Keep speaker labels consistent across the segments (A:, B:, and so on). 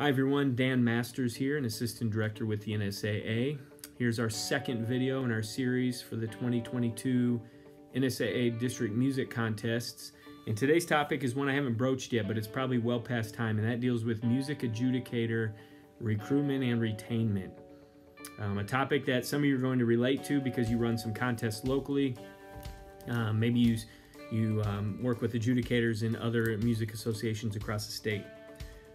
A: Hi everyone, Dan Masters here, an Assistant Director with the NSAA. Here's our second video in our series for the 2022 NSAA District Music Contests. And today's topic is one I haven't broached yet, but it's probably well past time, and that deals with music adjudicator recruitment and retainment. Um, a topic that some of you are going to relate to because you run some contests locally. Um, maybe you, you um, work with adjudicators in other music associations across the state.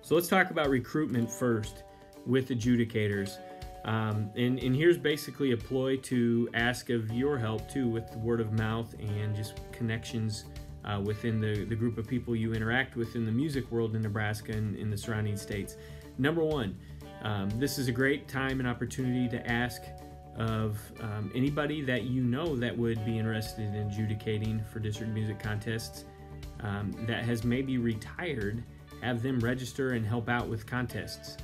A: So let's talk about recruitment first with adjudicators. Um, and, and here's basically a ploy to ask of your help too with word of mouth and just connections uh, within the, the group of people you interact with in the music world in Nebraska and in the surrounding states. Number one, um, this is a great time and opportunity to ask of um, anybody that you know that would be interested in adjudicating for district music contests um, that has maybe retired have them register and help out with contests.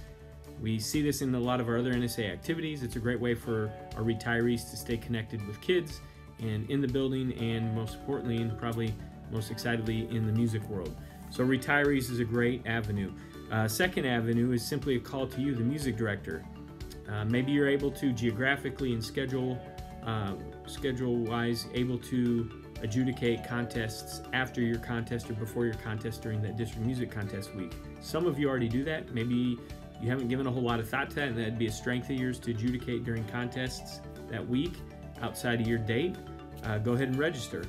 A: We see this in a lot of our other NSAA activities. It's a great way for our retirees to stay connected with kids and in the building, and most importantly, and probably most excitedly, in the music world. So, retirees is a great avenue. Uh, second avenue is simply a call to you, the music director. Uh, maybe you're able to geographically and schedule uh, schedule wise able to adjudicate contests after your contest or before your contest during that district music contest week. Some of you already do that. Maybe you haven't given a whole lot of thought to that, and that'd be a strength of yours to adjudicate during contests that week outside of your date. Uh, go ahead and register.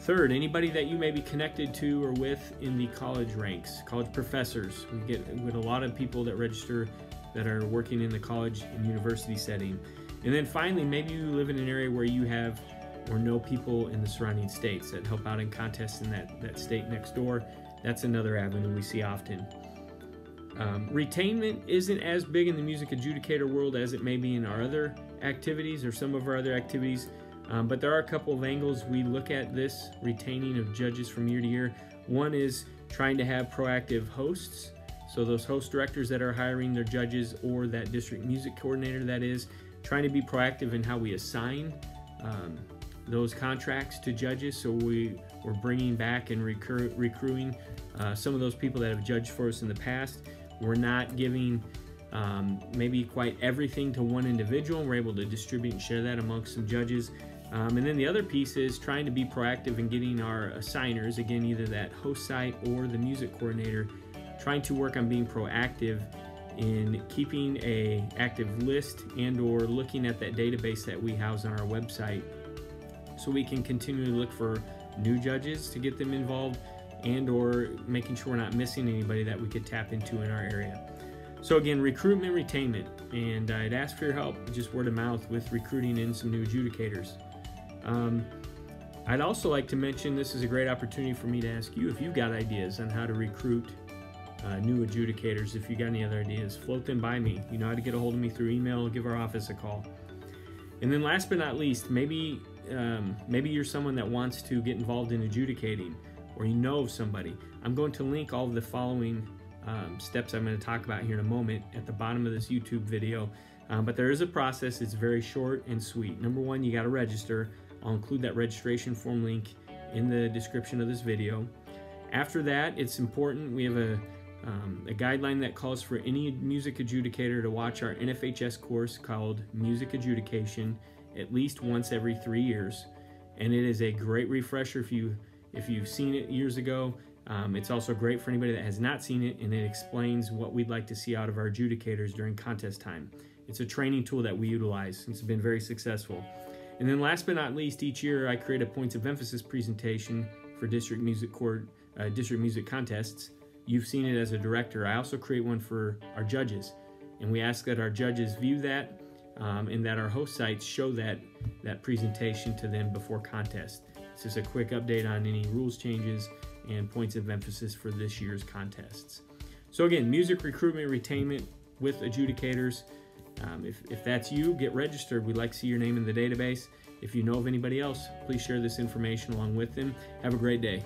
A: Third, anybody that you may be connected to or with in the college ranks, college professors. We get, with a lot of people that register that are working in the college and university setting. And then finally, maybe you live in an area where you have or know people in the surrounding states that help out in contests in that, that state next door. That's another avenue we see often. Um, retainment isn't as big in the music adjudicator world as it may be in our other activities or some of our other activities, um, but there are a couple of angles we look at this retaining of judges from year to year. One is trying to have proactive hosts, so those host directors that are hiring their judges or that district music coordinator that is, trying to be proactive in how we assign um, those contracts to judges. So we, we're bringing back and recru recruiting uh, some of those people that have judged for us in the past. We're not giving um, maybe quite everything to one individual. We're able to distribute and share that amongst some judges. Um, and then the other piece is trying to be proactive in getting our assigners, again, either that host site or the music coordinator, trying to work on being proactive in keeping a active list and or looking at that database that we house on our website so we can continually look for new judges to get them involved and or making sure we're not missing anybody that we could tap into in our area. So again, recruitment, retainment, and I'd ask for your help, just word of mouth with recruiting in some new adjudicators. Um, I'd also like to mention this is a great opportunity for me to ask you if you've got ideas on how to recruit uh, new adjudicators. If you got any other ideas, float them by me. You know how to get a hold of me through email, give our office a call. And then last but not least, maybe um, maybe you're someone that wants to get involved in adjudicating or you know of somebody. I'm going to link all of the following um, steps I'm going to talk about here in a moment at the bottom of this YouTube video. Um, but there is a process, it's very short and sweet. Number one, you got to register. I'll include that registration form link in the description of this video. After that, it's important we have a, um, a guideline that calls for any music adjudicator to watch our NFHS course called Music Adjudication at least once every three years. And it is a great refresher if you if you've seen it years ago. Um, it's also great for anybody that has not seen it, and it explains what we'd like to see out of our adjudicators during contest time. It's a training tool that we utilize. It's been very successful. And then last but not least, each year I create a points of emphasis presentation for district music court, uh, district music contests. You've seen it as a director. I also create one for our judges, and we ask that our judges view that um, and that our host sites show that that presentation to them before contest. This is a quick update on any rules changes and points of emphasis for this year's contests. So again, music recruitment retainment with adjudicators. Um, if, if that's you, get registered. We'd like to see your name in the database. If you know of anybody else, please share this information along with them. Have a great day.